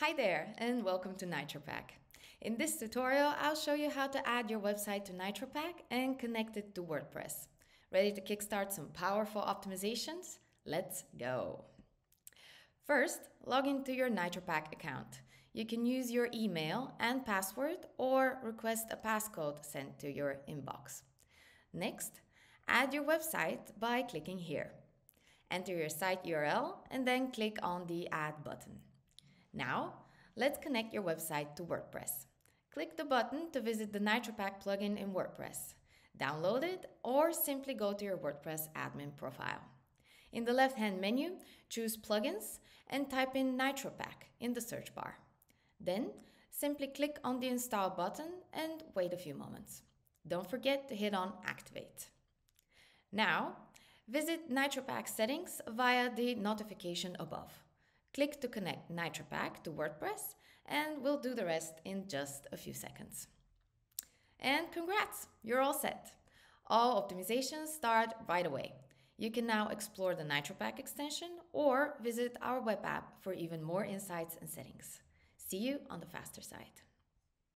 Hi there and welcome to NitroPack. In this tutorial, I'll show you how to add your website to NitroPack and connect it to WordPress. Ready to kickstart some powerful optimizations? Let's go. First, log into your NitroPack account. You can use your email and password or request a passcode sent to your inbox. Next, add your website by clicking here. Enter your site URL and then click on the Add button. Now, let's connect your website to WordPress. Click the button to visit the NitroPack plugin in WordPress. Download it or simply go to your WordPress admin profile. In the left-hand menu, choose Plugins and type in NitroPack in the search bar. Then, simply click on the Install button and wait a few moments. Don't forget to hit on Activate. Now, visit NitroPack settings via the notification above. Click to connect NitroPack to WordPress and we'll do the rest in just a few seconds. And congrats, you're all set. All optimizations start right away. You can now explore the NitroPack extension or visit our web app for even more insights and settings. See you on the faster side.